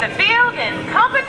the field in competition.